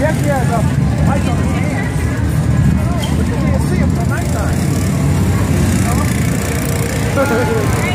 Yeah, actually has lights on his hands. But you can't see him from nighttime.